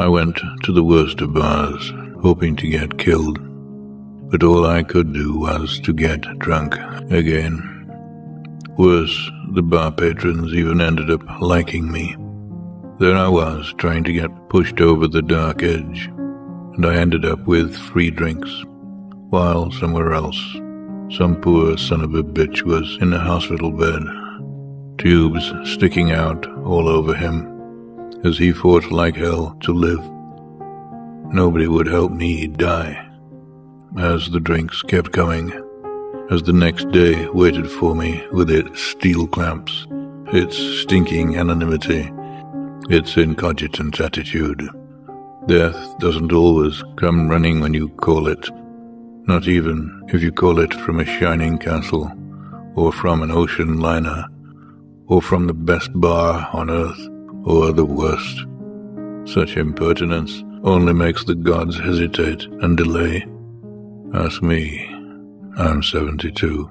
I went to the worst of bars, hoping to get killed, but all I could do was to get drunk again. Worse, the bar patrons even ended up liking me. There I was, trying to get pushed over the dark edge, and I ended up with free drinks, while somewhere else, some poor son of a bitch was in a hospital bed, tubes sticking out all over him, as he fought like hell to live. Nobody would help me die. As the drinks kept coming, as the next day waited for me with its steel clamps, its stinking anonymity, its incogitant attitude. Death doesn't always come running when you call it, not even if you call it from a shining castle, or from an ocean liner, or from the best bar on earth, or the worst. Such impertinence only makes the gods hesitate and delay. Ask me. I'm 72.